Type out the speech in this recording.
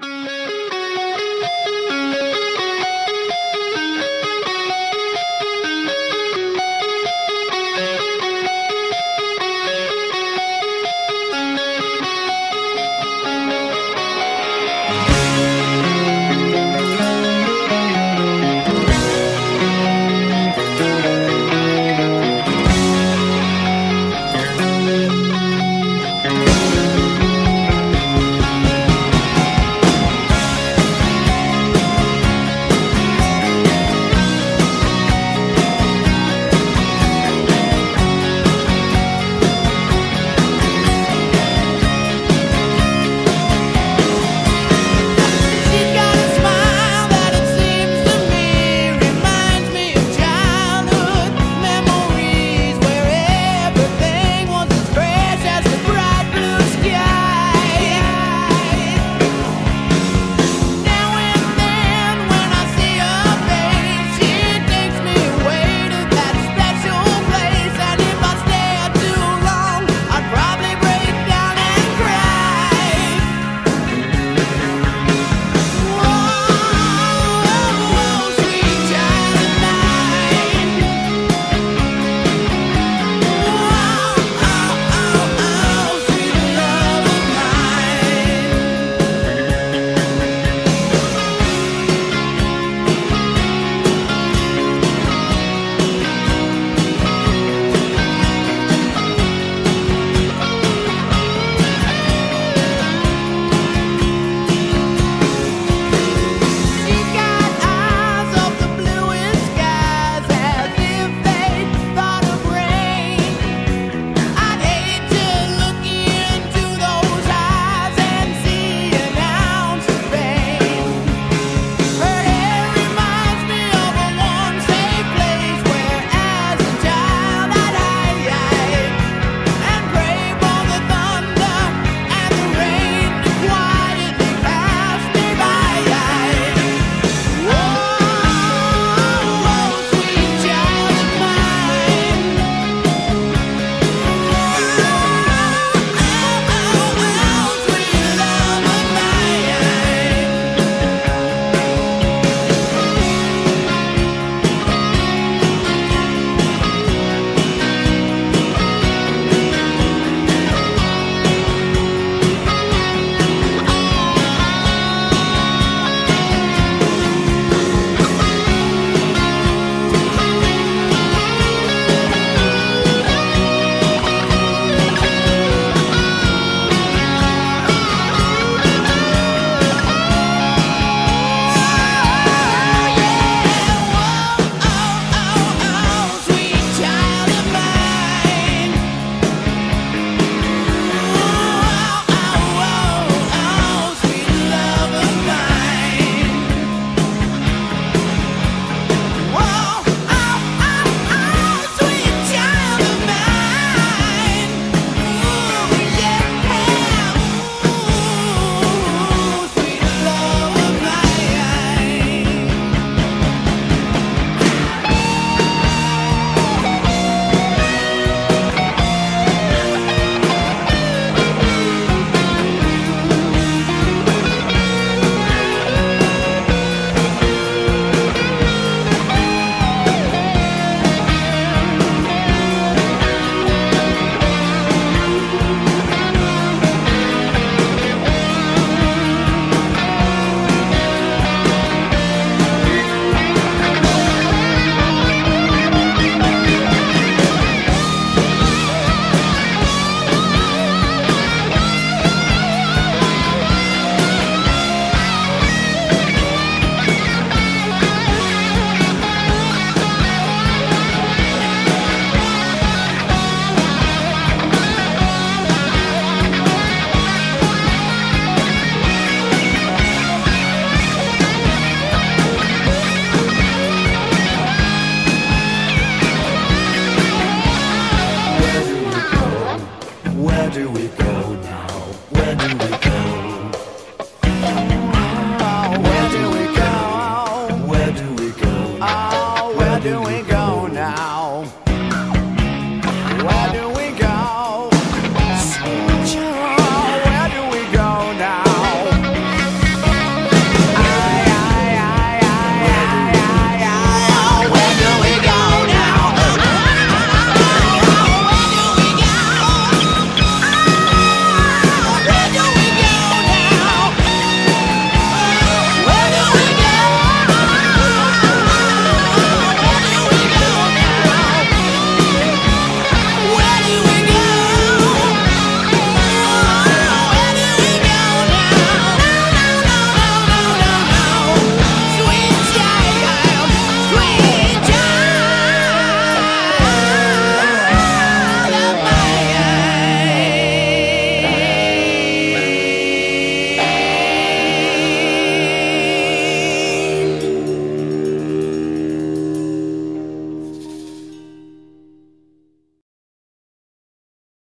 Bye. do we go now? Where do we go? Where do we go? Where do we go? Where do we go?